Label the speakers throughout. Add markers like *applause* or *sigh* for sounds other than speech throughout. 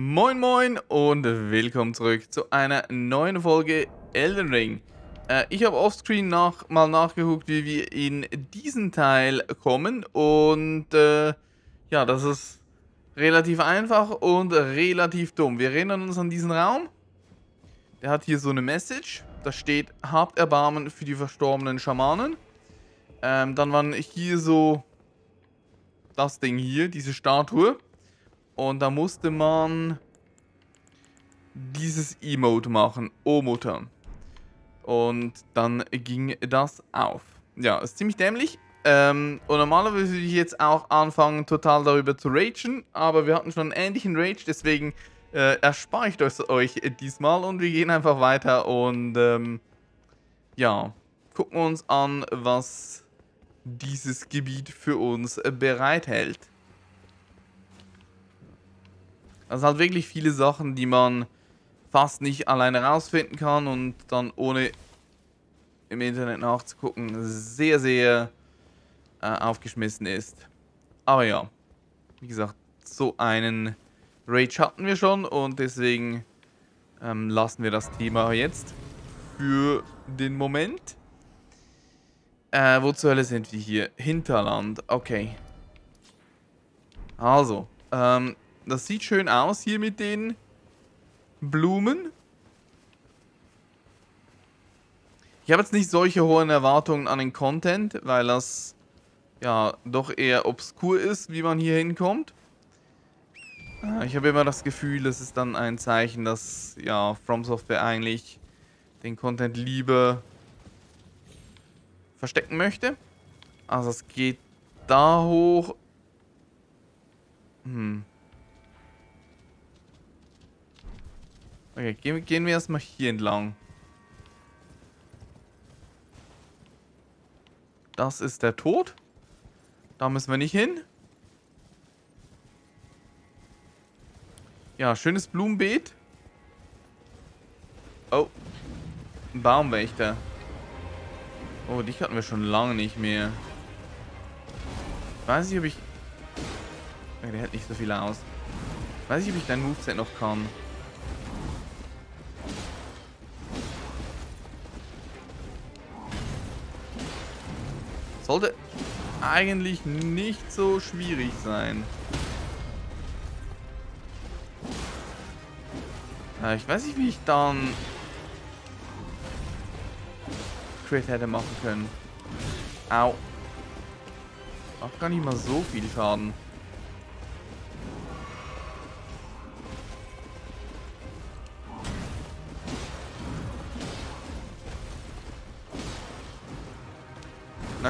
Speaker 1: Moin moin und willkommen zurück zu einer neuen Folge Elden Ring. Äh, ich habe offscreen nach, mal nachgeguckt, wie wir in diesen Teil kommen und äh, ja, das ist relativ einfach und relativ dumm. Wir erinnern uns an diesen Raum. Der hat hier so eine Message. Da steht, habt Erbarmen für die verstorbenen Schamanen. Ähm, dann waren hier so das Ding hier, diese Statue. Und da musste man dieses Emote machen. Oh Mutter. Und dann ging das auf. Ja, ist ziemlich dämlich. Ähm, und normalerweise würde ich jetzt auch anfangen, total darüber zu ragen. Aber wir hatten schon einen ähnlichen Rage, deswegen äh, erspare ich das euch diesmal. Und wir gehen einfach weiter und ähm, ja, gucken uns an, was dieses Gebiet für uns bereithält. Also halt wirklich viele Sachen, die man fast nicht alleine rausfinden kann und dann ohne im Internet nachzugucken sehr, sehr äh, aufgeschmissen ist. Aber ja, wie gesagt, so einen Rage hatten wir schon und deswegen ähm, lassen wir das Thema jetzt für den Moment. Äh, wo zur Hölle sind wir hier? Hinterland, okay. Also, ähm, das sieht schön aus hier mit den Blumen. Ich habe jetzt nicht solche hohen Erwartungen an den Content, weil das ja doch eher obskur ist, wie man hier hinkommt. Äh, ich habe immer das Gefühl, das ist dann ein Zeichen, dass ja From Software eigentlich den Content lieber verstecken möchte. Also es geht da hoch. Hm. Okay, gehen, gehen wir erstmal hier entlang. Das ist der Tod. Da müssen wir nicht hin. Ja, schönes Blumenbeet. Oh. Ein Baumwächter. Oh, dich hatten wir schon lange nicht mehr. Weiß ich, ob ich... Der hält nicht so viel aus. Weiß ich, ob ich dein Moveset noch kann. Sollte eigentlich nicht so schwierig sein. Ja, ich weiß nicht, wie ich dann Crit hätte machen können. Au. Macht gar nicht mal so viel Schaden.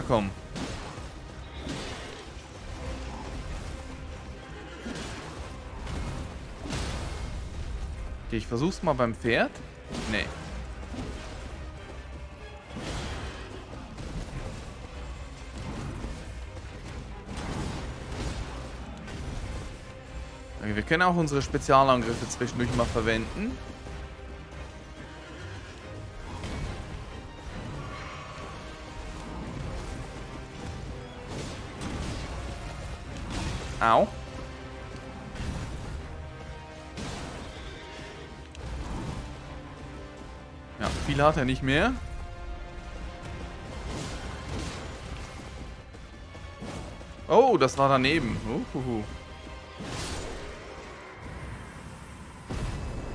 Speaker 1: Na komm. Okay, ich versuch's mal beim Pferd. Nee. Okay, wir können auch unsere Spezialangriffe zwischendurch mal verwenden. Viel hat er nicht mehr. Oh, das war daneben. Uhuhu.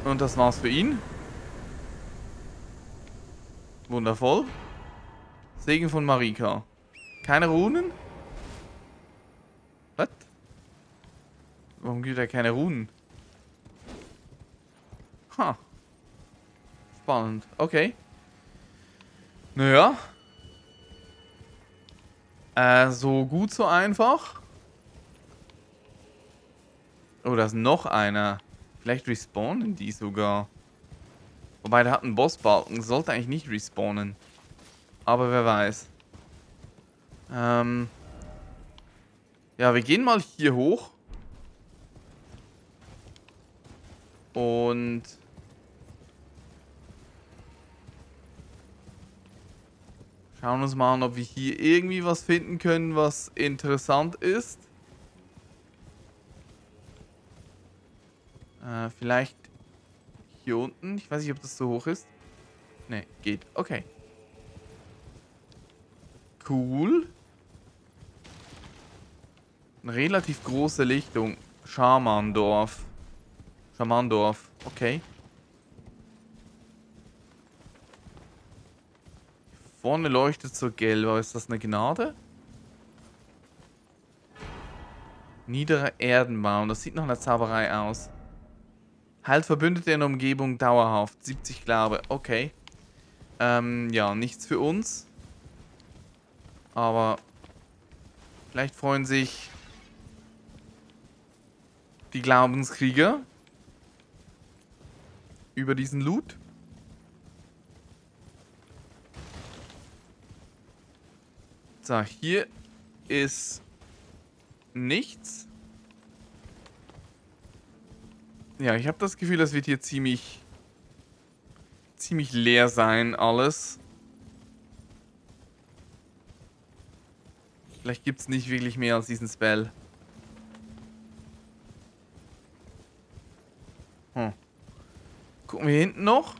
Speaker 1: Und das war's für ihn. Wundervoll. Segen von Marika. Keine Runen? Warum gibt er keine Runen? Ha. Spannend. Okay. Naja. Äh, so gut, so einfach. Oh, da ist noch einer. Vielleicht respawnen die sogar. Wobei, der hat einen Bossbalken. Sollte eigentlich nicht respawnen. Aber wer weiß. Ähm. Ja, wir gehen mal hier hoch. Und schauen uns mal an, ob wir hier irgendwie was finden können, was interessant ist. Äh, vielleicht hier unten. Ich weiß nicht, ob das so hoch ist. Ne, geht. Okay. Cool. Eine relativ große Lichtung. Schamandorf. Schamandorf. Okay. Vorne leuchtet so gelb. Ist das eine Gnade? Niederer Erdenbaum. Das sieht nach einer Zauberei aus. Halt Verbündete in der Umgebung dauerhaft. 70 Glaube. Okay. Ähm, ja, nichts für uns. Aber vielleicht freuen sich die Glaubenskrieger über diesen Loot. So, hier ist nichts. Ja, ich habe das Gefühl, das wird hier ziemlich ziemlich leer sein, alles. Vielleicht gibt es nicht wirklich mehr als diesen Spell. Hm. Gucken wir hinten noch.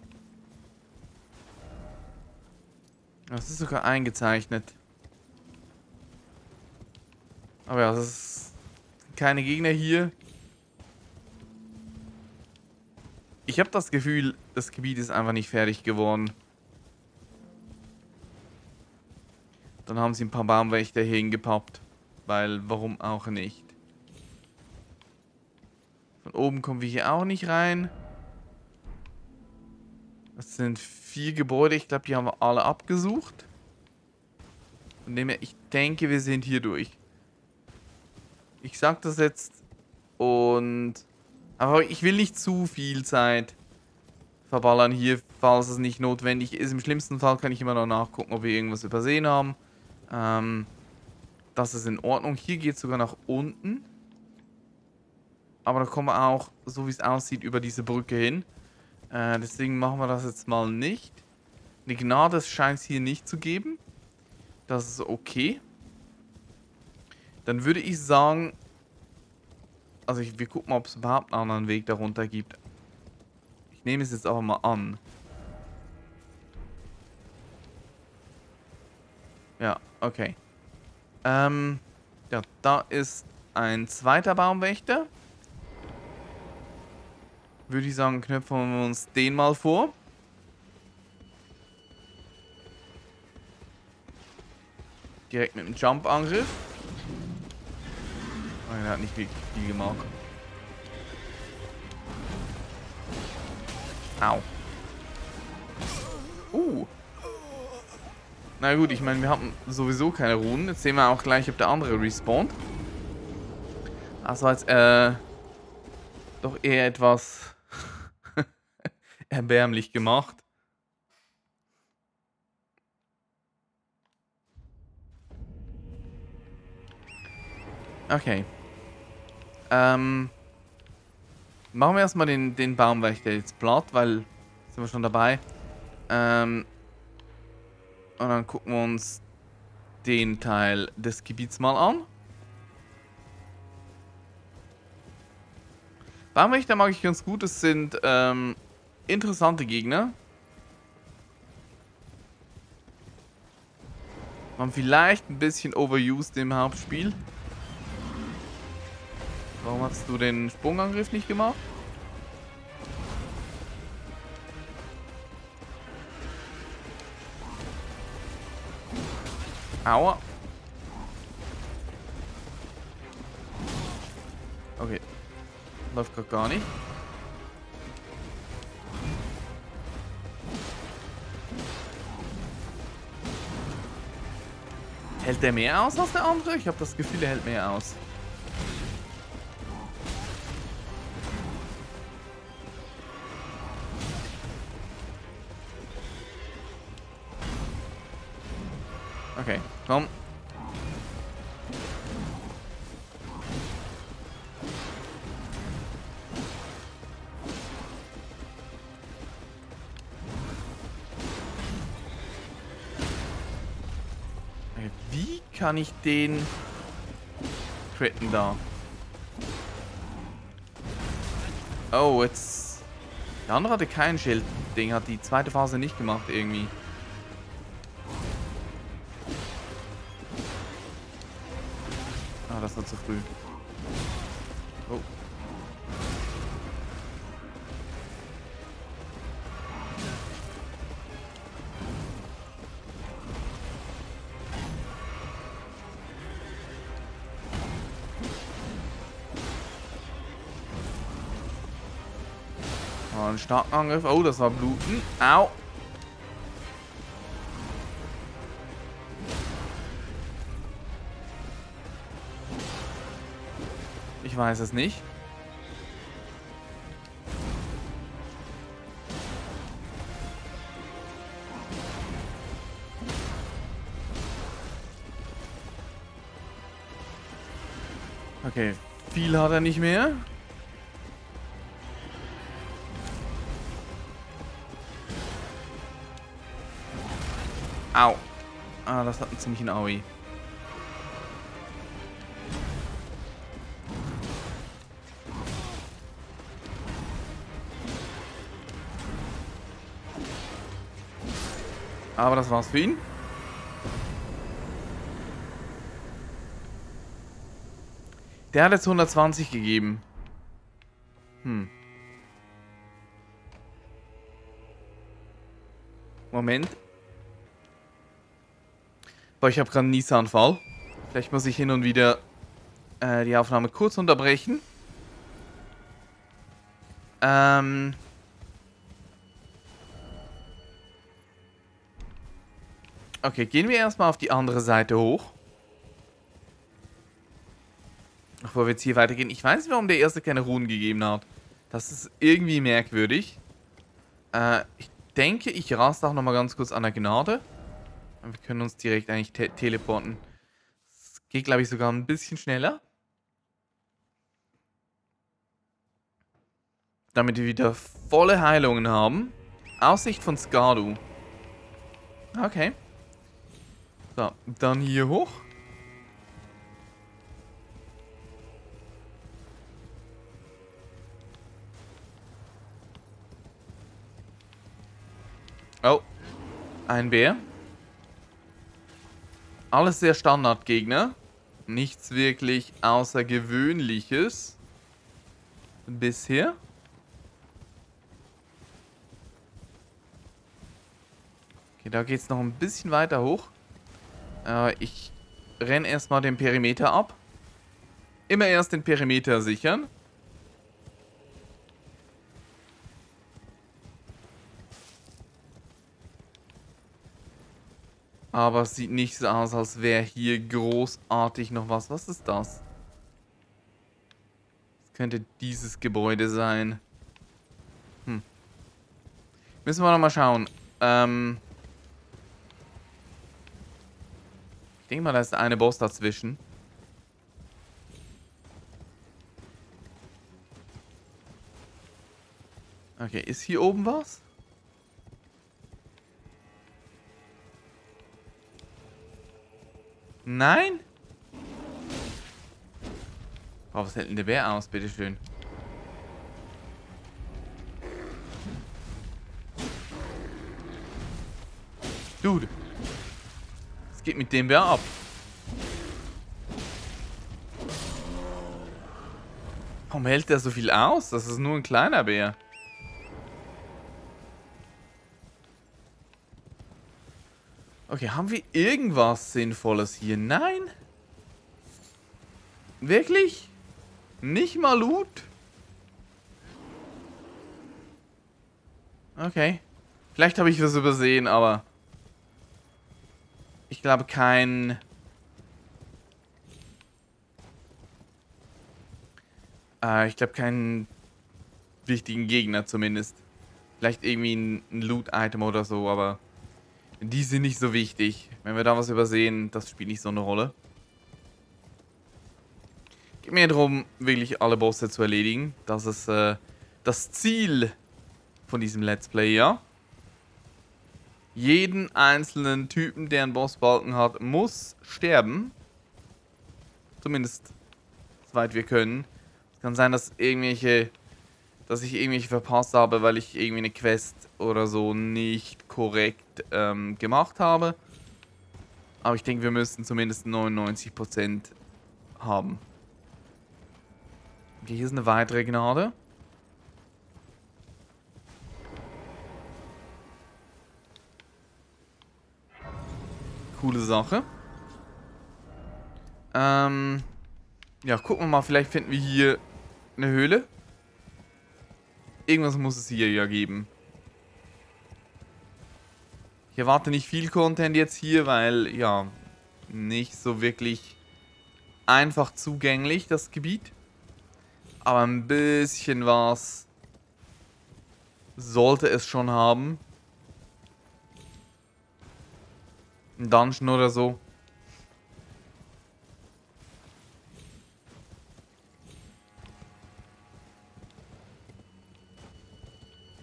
Speaker 1: Das ist sogar eingezeichnet. Aber ja, das ist keine Gegner hier. Ich habe das Gefühl, das Gebiet ist einfach nicht fertig geworden. Dann haben sie ein paar Baumwächter hier hingepappt. Weil, warum auch nicht? Von oben kommen wir hier auch nicht rein. Das sind vier Gebäude. Ich glaube, die haben wir alle abgesucht. Von dem her, ich denke, wir sind hier durch. Ich sag das jetzt. Und... Aber ich will nicht zu viel Zeit verballern hier, falls es nicht notwendig ist. Im schlimmsten Fall kann ich immer noch nachgucken, ob wir irgendwas übersehen haben. Ähm, das ist in Ordnung. Hier geht es sogar nach unten. Aber da kommen wir auch, so wie es aussieht, über diese Brücke hin. Äh, deswegen machen wir das jetzt mal nicht. Eine Gnade scheint es hier nicht zu geben. Das ist okay. Dann würde ich sagen... Also ich, wir gucken mal, ob es überhaupt einen anderen Weg darunter gibt. Ich nehme es jetzt aber mal an. Ja, okay. Ähm, ja, da ist ein zweiter Baumwächter. Würde ich sagen, knöpfen wir uns den mal vor. Direkt mit dem Jump-Angriff. Er hat nicht viel gemacht. Au. Uh. Na gut, ich meine, wir haben sowieso keine Runen. Jetzt sehen wir auch gleich, ob der andere respawnt. War jetzt, äh, doch eher etwas *laughs* erbärmlich gemacht. Okay. Ähm, machen wir erstmal den, den Baumwächter jetzt platt, weil sind wir schon dabei. Ähm, und dann gucken wir uns den Teil des Gebiets mal an. Baumwächter mag ich ganz gut. Es sind ähm, interessante Gegner. Man vielleicht ein bisschen overused im Hauptspiel. Warum hast du den Sprungangriff nicht gemacht? Aua. Okay. Läuft gerade gar nicht. Hält der mehr aus als der andere? Ich habe das Gefühl, er hält mehr aus. Kann ich den critten da? Oh, jetzt... Der andere hatte kein Schild-Ding, hat die zweite Phase nicht gemacht irgendwie. Ah, das war zu früh. Oh. Einen starken Angriff. Oh, das war Bluten. Au. Ich weiß es nicht. Okay, viel hat er nicht mehr. Au. Ah, das hat einen ziemlichen Aui. Aber das war's für ihn. Der hat jetzt 120 gegeben. Hm. Moment. Boah, ich habe gerade einen Niesanfall. Vielleicht muss ich hin und wieder äh, die Aufnahme kurz unterbrechen. Ähm... Okay, gehen wir erstmal auf die andere Seite hoch. Bevor wir jetzt hier weitergehen. Ich weiß nicht, warum der erste keine Runen gegeben hat. Das ist irgendwie merkwürdig. Äh, ich denke, ich raste auch nochmal ganz kurz an der Gnade. Wir können uns direkt eigentlich te teleporten. Das geht, glaube ich, sogar ein bisschen schneller. Damit wir wieder volle Heilungen haben. Aussicht von Skardu. Okay. So, dann hier hoch. Oh, ein Bär. Alles sehr Standardgegner. Nichts wirklich Außergewöhnliches. Bisher. Okay, da geht es noch ein bisschen weiter hoch. Äh, ich renne erstmal den Perimeter ab. Immer erst den Perimeter sichern. Aber es sieht nicht so aus, als wäre hier großartig noch was. Was ist das? Das könnte dieses Gebäude sein. Hm. Müssen wir noch mal schauen. Ähm... denke mal, da ist eine Boss dazwischen. Okay, ist hier oben was? Nein? Oh, was hält denn der Bär aus, bitteschön? Dude geht mit dem Bär ab? Warum hält der so viel aus? Das ist nur ein kleiner Bär. Okay, haben wir irgendwas Sinnvolles hier? Nein? Wirklich? Nicht mal Loot? Okay. Vielleicht habe ich was übersehen, aber... Ich glaube kein... Äh, ich glaube keinen wichtigen Gegner zumindest. Vielleicht irgendwie ein, ein Loot-Item oder so, aber die sind nicht so wichtig. Wenn wir da was übersehen, das spielt nicht so eine Rolle. Geht mir darum, wirklich alle Bosse zu erledigen. Das ist äh, das Ziel von diesem Let's Play, ja jeden einzelnen Typen, der einen Bossbalken hat, muss sterben. Zumindest, soweit wir können. Es kann sein, dass irgendwelche, dass ich irgendwelche verpasst habe, weil ich irgendwie eine Quest oder so nicht korrekt ähm, gemacht habe. Aber ich denke, wir müssen zumindest 99% haben. Okay, hier ist eine weitere Gnade. Coole Sache. Ähm, ja, gucken wir mal, vielleicht finden wir hier eine Höhle. Irgendwas muss es hier ja geben. Ich erwarte nicht viel Content jetzt hier, weil, ja, nicht so wirklich einfach zugänglich, das Gebiet. Aber ein bisschen was sollte es schon haben. Ein Dungeon oder so.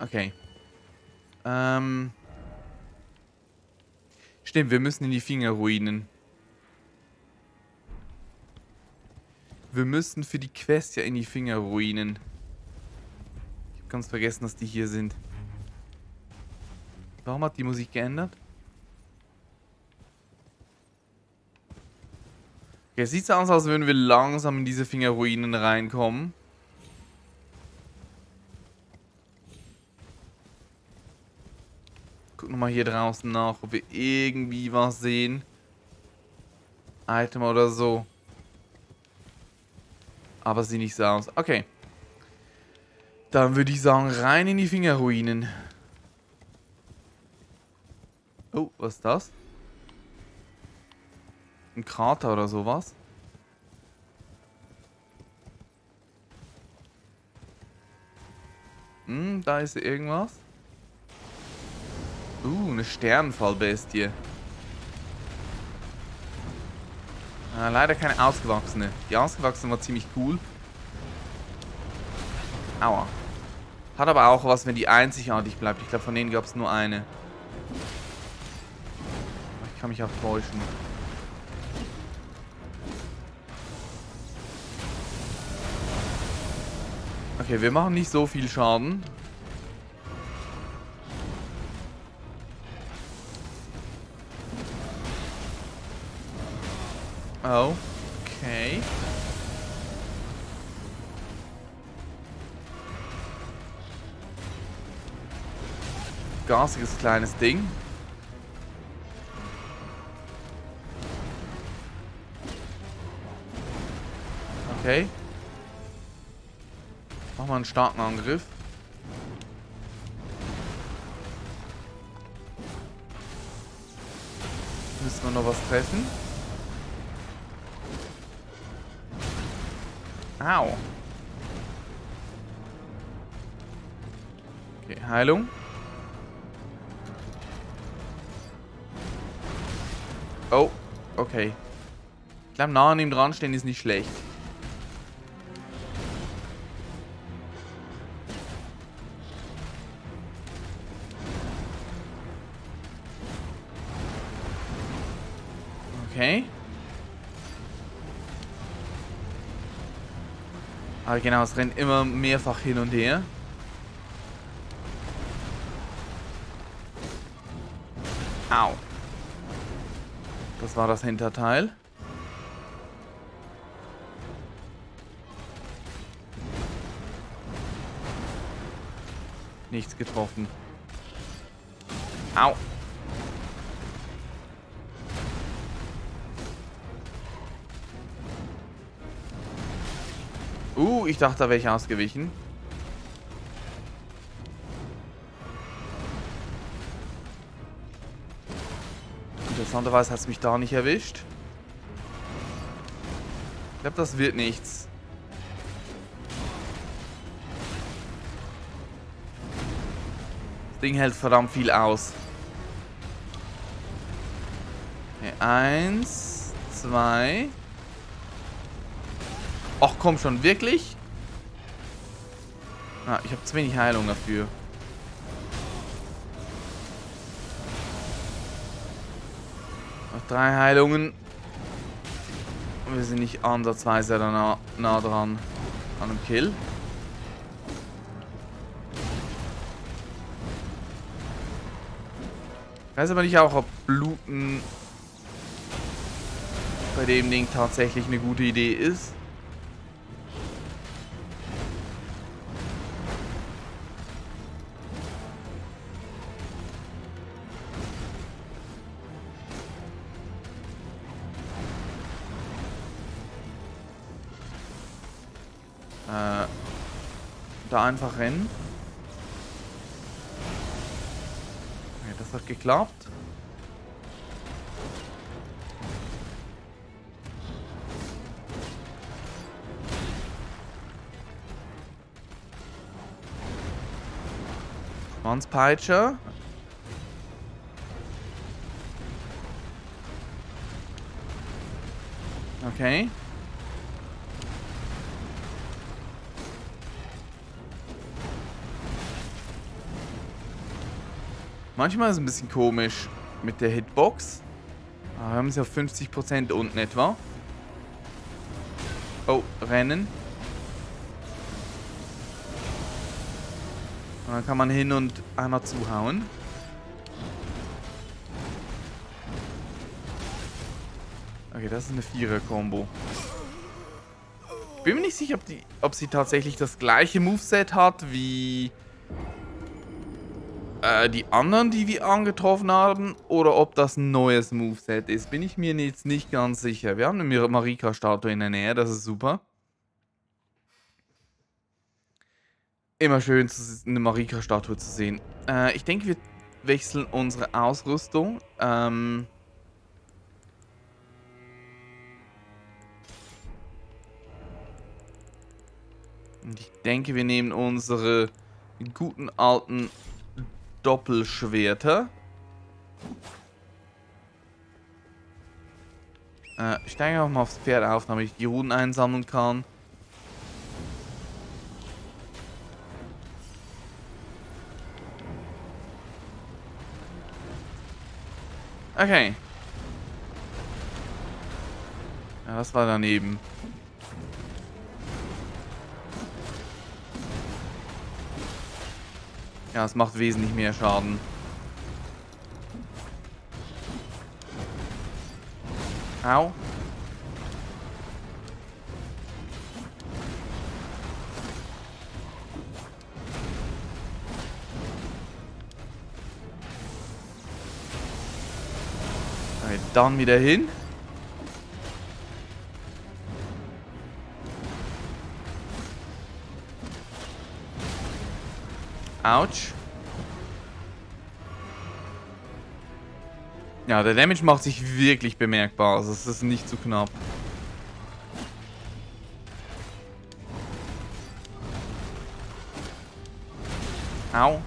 Speaker 1: Okay. Ähm. Stimmt, wir müssen in die Fingerruinen. Wir müssen für die Quest ja in die Fingerruinen. Ich habe ganz vergessen, dass die hier sind. Warum hat die Musik geändert? Okay, es sieht so aus, als würden wir langsam in diese Fingerruinen reinkommen. Guck nochmal hier draußen nach, ob wir irgendwie was sehen. Item oder so. Aber sieht nicht so aus. Okay. Dann würde ich sagen, rein in die Fingerruinen. Oh, was ist das? Ein Krater oder sowas? Hm, da ist irgendwas. Eine Sternfallbestie. Ah, leider keine ausgewachsene. Die ausgewachsene war ziemlich cool. Aua. Hat aber auch was, wenn die einzigartig bleibt. Ich glaube, von denen gab es nur eine. Ich kann mich auch täuschen. Okay, wir machen nicht so viel Schaden. Okay. Gasiges kleines Ding. Okay. Machen wir einen starken Angriff. Müssen wir noch was treffen? Au. Okay, Heilung. Oh, okay. Ich glaube, nah an ihm dran stehen ist nicht schlecht. Aber genau, es rennt immer mehrfach hin und her. Au. Das war das Hinterteil. Nichts getroffen. Au. Uh, ich dachte, da wäre ich ausgewichen. Interessanterweise hat es mich da nicht erwischt. Ich glaube, das wird nichts. Das Ding hält verdammt viel aus. Okay, eins, zwei... Och, komm schon, wirklich? Ah, ich habe zu wenig Heilung dafür. Noch drei Heilungen. Und wir sind nicht ansatzweise da nah, nah dran an einem Kill. Ich weiß aber nicht auch, ob Bluten bei dem Ding tatsächlich eine gute Idee ist. Äh, da einfach rennen. Okay, das hat geklappt. Schwanzpeitscher. Okay. Manchmal ist es ein bisschen komisch mit der Hitbox. Aber ah, wir haben sie auf 50% unten etwa. Oh, rennen. Und dann kann man hin und einmal zuhauen. Okay, das ist eine Vierer-Kombo. Ich bin mir nicht sicher, ob, die, ob sie tatsächlich das gleiche Moveset hat wie äh, die anderen, die wir angetroffen haben, oder ob das ein neues Moveset ist. Bin ich mir jetzt nicht ganz sicher. Wir haben eine Marika-Statue in der Nähe, das ist super. Immer schön, eine Marika-Statue zu sehen. Äh, ich denke, wir wechseln unsere Ausrüstung. Ähm... Und ich denke, wir nehmen unsere guten alten Doppelschwerter. Äh, ich steige auch mal aufs Pferd auf, damit ich die Runen einsammeln kann. Okay. Ja, das war daneben. Ja, es macht wesentlich mehr Schaden. Au. dann wieder hin. Autsch. Ja, der Damage macht sich wirklich bemerkbar. Also es ist nicht zu knapp. Au.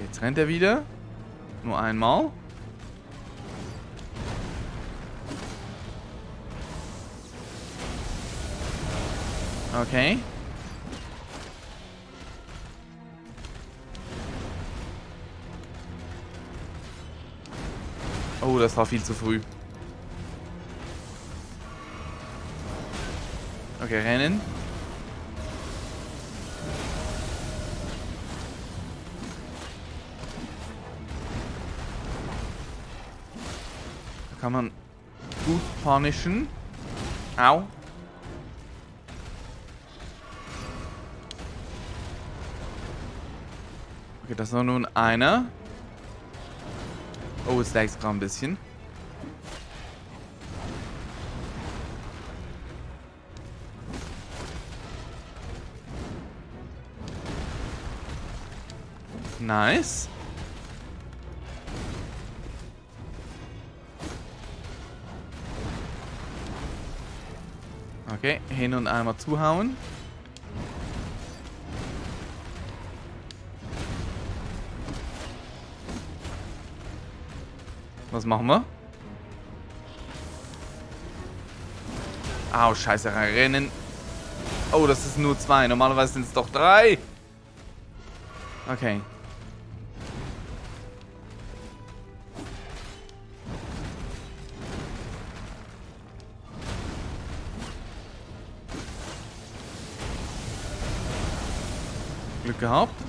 Speaker 1: Jetzt rennt er wieder. Nur einmal. Okay. Oh, das war viel zu früh. Okay, rennen. kann man gut punishen. Au. Okay, das nur nun einer. Oh, es lag gerade ein bisschen. Nice. Okay, hin und einmal zuhauen. Was machen wir? Au, scheiße, rennen. Oh, das ist nur zwei. Normalerweise sind es doch drei. Okay. Glück gehabt.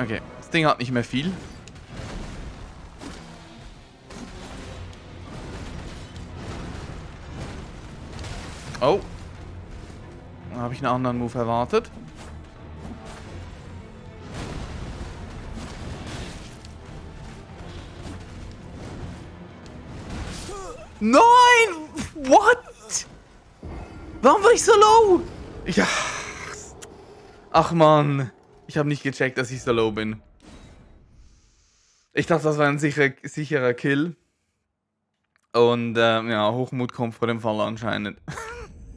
Speaker 1: Okay, das Ding hat nicht mehr viel. Oh. Da habe ich einen anderen Move erwartet. Nein! What? Warum war ich so low? Ja. Ach man. Ich habe nicht gecheckt, dass ich so low bin. Ich dachte, das war ein sicher, sicherer Kill. Und äh, ja, Hochmut kommt vor dem Fall anscheinend.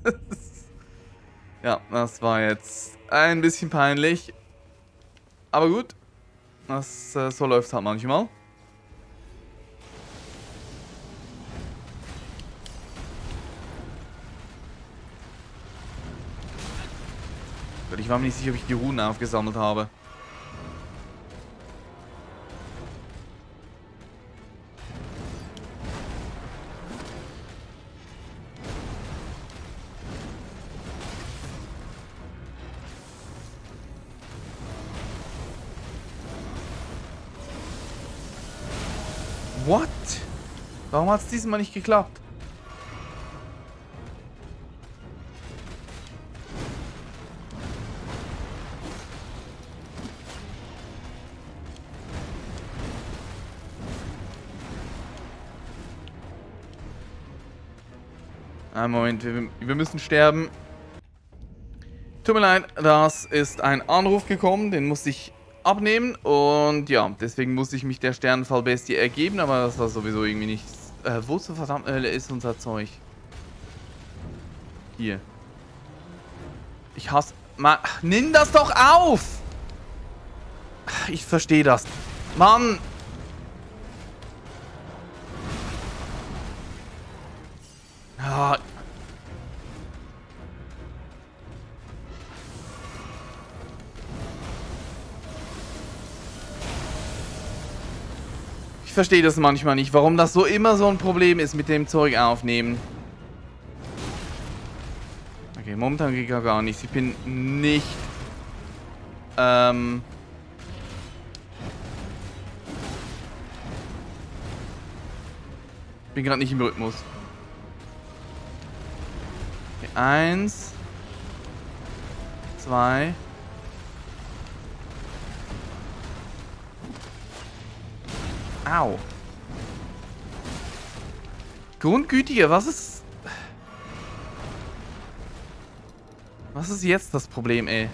Speaker 1: *laughs* ja, das war jetzt ein bisschen peinlich. Aber gut. Das, äh, so läuft halt manchmal. Ich war mir nicht sicher, ob ich die Runen aufgesammelt habe. What? Warum hat es diesmal nicht geklappt? Ein Moment, wir, wir müssen sterben. Tut mir leid, das ist ein Anruf gekommen, den musste ich abnehmen und ja, deswegen musste ich mich der Sternenfallbestie ergeben, aber das war sowieso irgendwie nichts. Äh, wo zur verdammten Hölle ist unser Zeug? Hier. Ich hasse... Ma nimm das doch auf! Ich verstehe das. Mann! Verstehe das manchmal nicht, warum das so immer so ein Problem ist mit dem Zeug aufnehmen. Okay, momentan geht ja gar nichts. Ich bin nicht... Ähm... Bin gerade nicht im Rhythmus. Okay, eins. Zwei. Au. Grundgütiger, was ist... Was ist jetzt das Problem, ey?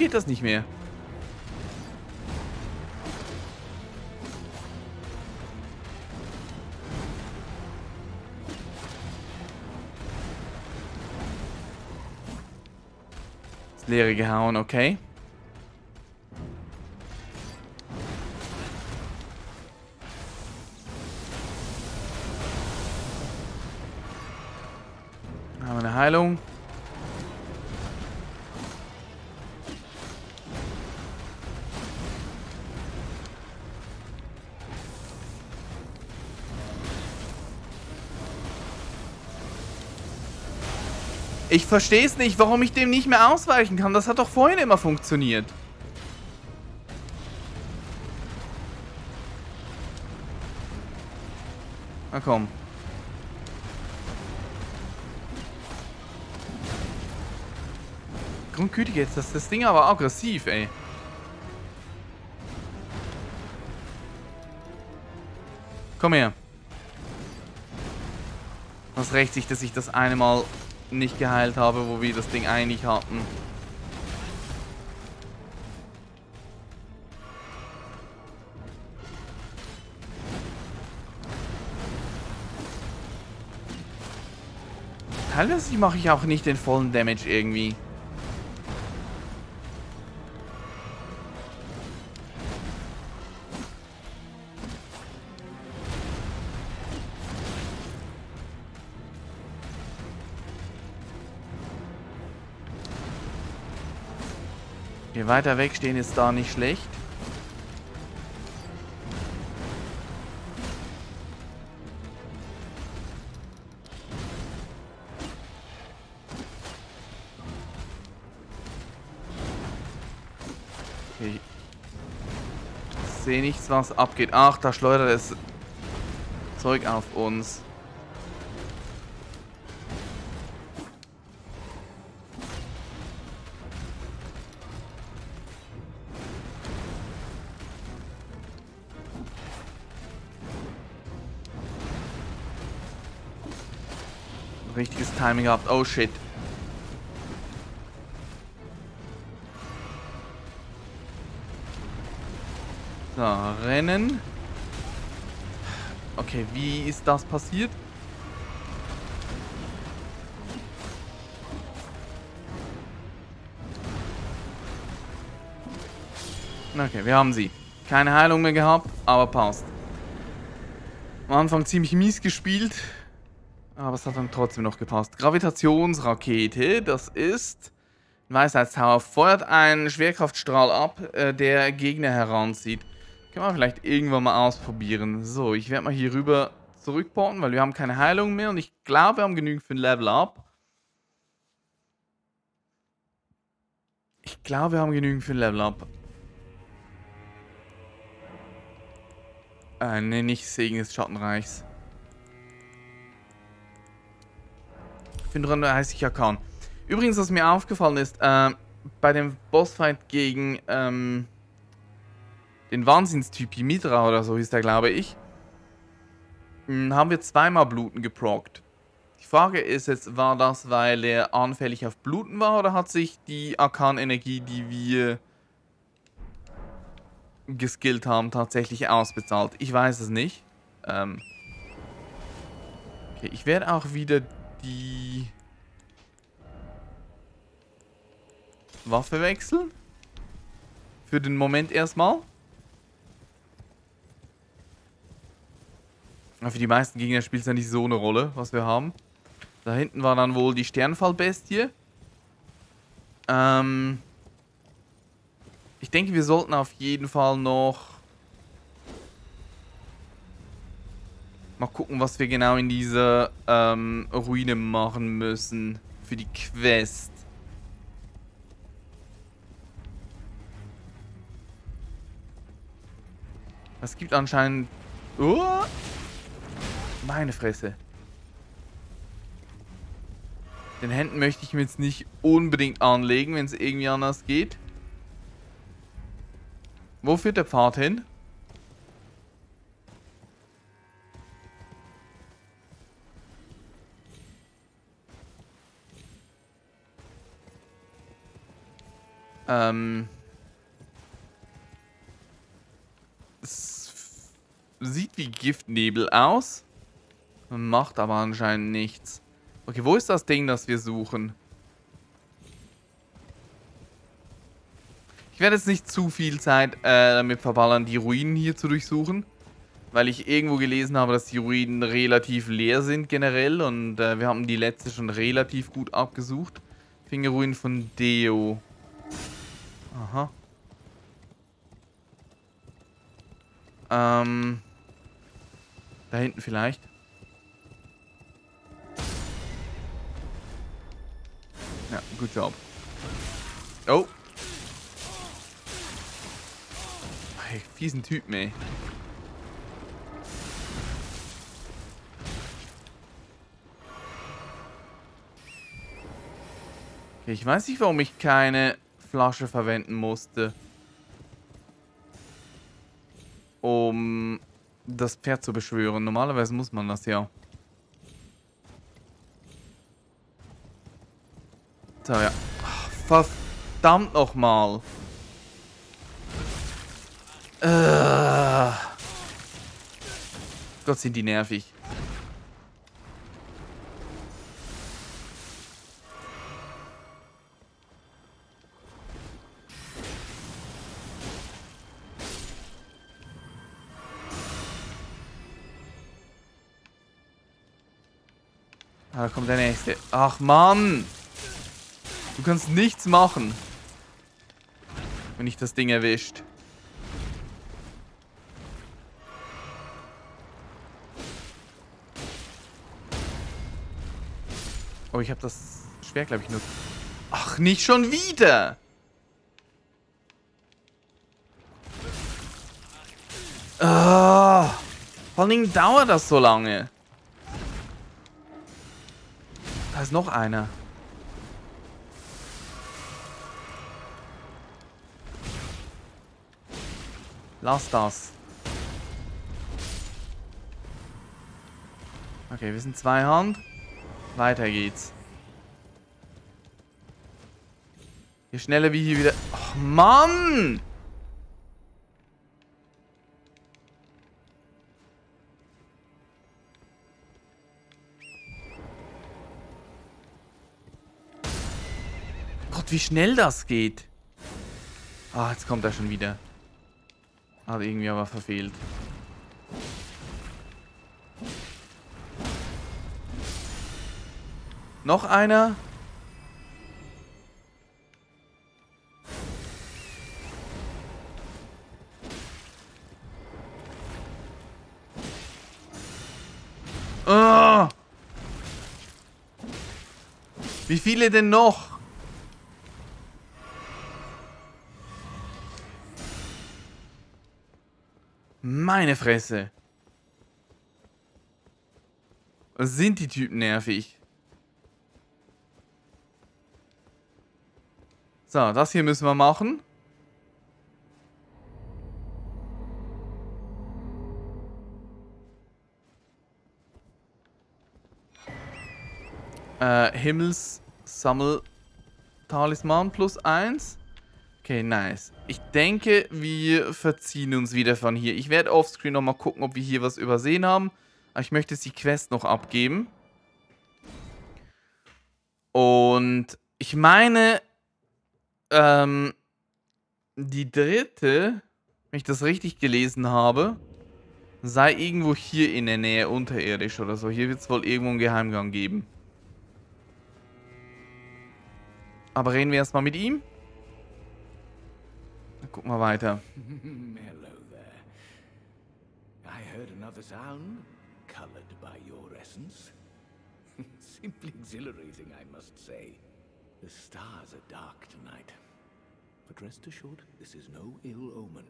Speaker 1: Geht das nicht mehr? Leere gehauen, okay. Ich verstehe es nicht, warum ich dem nicht mehr ausweichen kann. Das hat doch vorhin immer funktioniert. Na komm. Grundgütig jetzt, das, das Ding aber aggressiv, ey. Komm her. Was rächt sich, dass ich das eine Mal nicht geheilt habe, wo wir das Ding eigentlich hatten. Teilweise mache ich auch nicht den vollen Damage irgendwie. Weiter wegstehen ist da nicht schlecht. Okay. Ich sehe nichts, was abgeht. Ach, da schleudert es Zeug auf uns. Timing gehabt. Oh shit. So, rennen. Okay, wie ist das passiert? Okay, wir haben sie. Keine Heilung mehr gehabt, aber passt. Am Anfang ziemlich mies gespielt. Aber es hat dann trotzdem noch gepasst. Gravitationsrakete, das ist... Ein Weisheitstower feuert einen Schwerkraftstrahl ab, äh, der Gegner heranzieht. Können wir vielleicht irgendwann mal ausprobieren. So, ich werde mal hier rüber zurückporten, weil wir haben keine Heilung mehr und ich glaube, wir haben genügend für ein Level Up. Ich glaube, wir haben genügend für ein Level Up. Äh, ne, nicht Segen des Schattenreichs. Finrunde heißt ich ja kaum. Übrigens, was mir aufgefallen ist, äh, bei dem Bossfight gegen ähm, den Wahnsinnstyp Mitra oder so hieß der, glaube ich, hm, haben wir zweimal Bluten geprockt. Die Frage ist jetzt, war das, weil er anfällig auf Bluten war oder hat sich die Arkan-Energie, die wir geskillt haben, tatsächlich ausbezahlt? Ich weiß es nicht. Ähm okay, ich werde auch wieder die Waffe wechseln. Für den Moment erstmal. Für die meisten Gegner spielt es ja nicht so eine Rolle, was wir haben. Da hinten war dann wohl die Sternfallbestie. Ähm ich denke, wir sollten auf jeden Fall noch Mal gucken, was wir genau in dieser ähm, Ruine machen müssen. Für die Quest. Es gibt anscheinend... Oh! Meine Fresse. Den Händen möchte ich mir jetzt nicht unbedingt anlegen, wenn es irgendwie anders geht. Wo führt der Pfad hin? Ähm, es sieht wie Giftnebel aus. Macht aber anscheinend nichts. Okay, wo ist das Ding, das wir suchen? Ich werde jetzt nicht zu viel Zeit äh, damit verballern, die Ruinen hier zu durchsuchen. Weil ich irgendwo gelesen habe, dass die Ruinen relativ leer sind generell. Und äh, wir haben die letzte schon relativ gut abgesucht. Fingerruinen von Deo. Aha. Ähm. Da hinten vielleicht. Ja, good job. Oh. Hey, fiesen Typen, ey. Okay, ich weiß nicht, warum ich keine Flasche verwenden musste. Um das Pferd zu beschwören. Normalerweise muss man das ja. So, ja. verdammt nochmal. Äh. Gott, sind die nervig. Kommt der nächste. Ach, Mann! Du kannst nichts machen. Wenn ich das Ding erwischt. Oh, ich habe das Schwert, glaube ich, nur... Ach, nicht schon wieder! Oh, vor allen Dingen dauert das so lange. Da ist noch einer. Lass das. Okay, wir sind zwei Hand. Weiter geht's. Je schneller wir hier wieder... Oh, Mann! Wie schnell das geht. Ah, jetzt kommt er schon wieder. Hat irgendwie aber verfehlt. Noch einer. Oh. Wie viele denn noch? Meine Fresse. Sind die Typen nervig. So, das hier müssen wir machen. Äh, Himmels Sammel Talisman plus 1. Okay, nice. Ich denke, wir verziehen uns wieder von hier. Ich werde offscreen nochmal gucken, ob wir hier was übersehen haben. Aber ich möchte jetzt die Quest noch abgeben. Und ich meine, ähm, die dritte, wenn ich das richtig gelesen habe, sei irgendwo hier in der Nähe unterirdisch oder so. Hier wird es wohl irgendwo einen Geheimgang geben. Aber reden wir erstmal mit ihm. Gucken wir weiter. Hello there. I heard another sound, colored by your essence. *laughs* Simply exhilarating, I must say. The stars are dark tonight. But rest assured, this is no ill omen.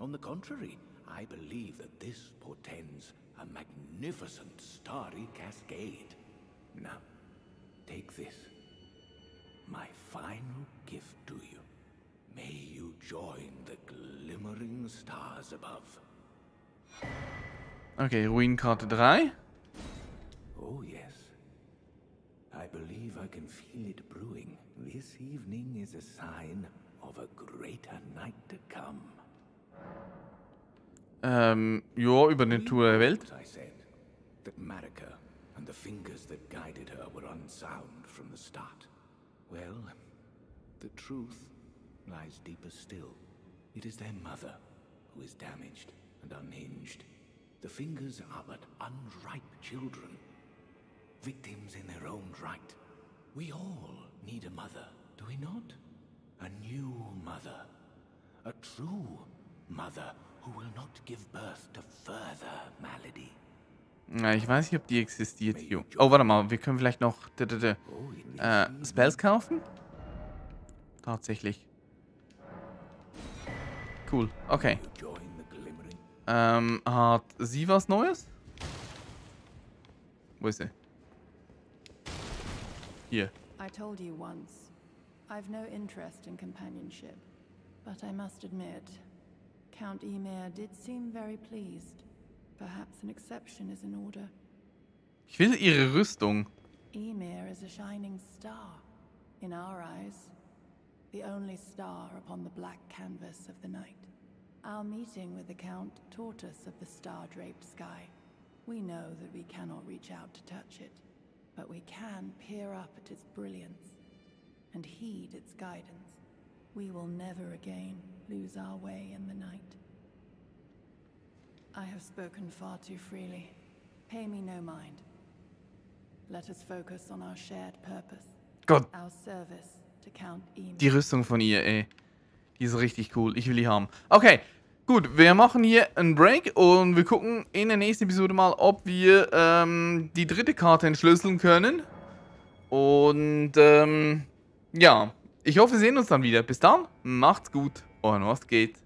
Speaker 1: On the contrary, I believe that this portends a magnificent starry cascade. Now, take this. My final gift to you. May you join the glimmering stars above. Okay, Ruinkarte 3.
Speaker 2: Oh yes. I believe I can feel it brewing. This evening is a sign of a greater night to come.
Speaker 1: Um, ähm, ja, über den Tour der Welt.
Speaker 2: I said that Marika and the fingers that guided her were unsound from the start. Well, the truth lies deeper still. It is their mother who is damaged and unhinged. The fingers are but unripe children, victims in their own right. We all need a mother, do we not? A new mother. A true mother who will not give birth to further malady.
Speaker 1: Na, ich weiß nicht, ob die existiert hier. Oh, warte mal, wir können vielleicht noch äh, Spells kaufen? Tatsächlich. Cool, okay. Ähm, hat sie was Neues? Wo ist sie? Hier.
Speaker 3: I told you once, I've no interest in companionship, but I must admit, Count Emir did seem very pleased. Perhaps an exception is in order.
Speaker 1: Ich will ihre Rüstung.
Speaker 3: Emir is a shining star. In our eyes, the only star upon the black canvas of the night. Our meeting with the Count taught us of the star-draped sky. We know that we cannot reach out to touch it, but we can peer up at its brilliance and heed its guidance. We will never again lose our way in the night. I have spoken far too freely. Pay me no mind. Let us focus on our shared purpose.
Speaker 1: Gott.
Speaker 3: Our service to Count Emir.
Speaker 1: Die Rüstung von ihr, ey. Die ist richtig cool. Ich will die haben. Okay, gut. Wir machen hier einen Break und wir gucken in der nächsten Episode mal, ob wir ähm, die dritte Karte entschlüsseln können. Und ähm, ja, ich hoffe, wir sehen uns dann wieder. Bis dann, macht's gut und was geht.